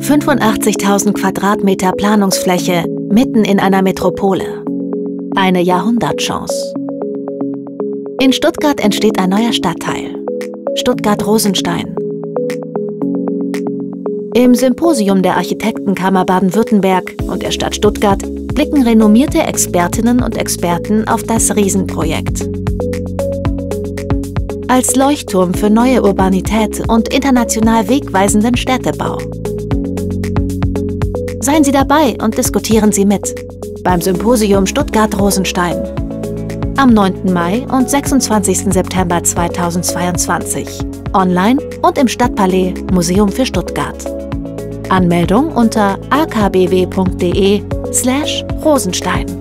85.000 Quadratmeter Planungsfläche mitten in einer Metropole. Eine Jahrhundertchance. In Stuttgart entsteht ein neuer Stadtteil. Stuttgart-Rosenstein. Im Symposium der Architektenkammer Baden-Württemberg und der Stadt Stuttgart blicken renommierte Expertinnen und Experten auf das Riesenprojekt. Als Leuchtturm für neue Urbanität und international wegweisenden Städtebau. Seien Sie dabei und diskutieren Sie mit beim Symposium Stuttgart-Rosenstein am 9. Mai und 26. September 2022. Online und im Stadtpalais Museum für Stuttgart. Anmeldung unter akbw.de slash Rosenstein.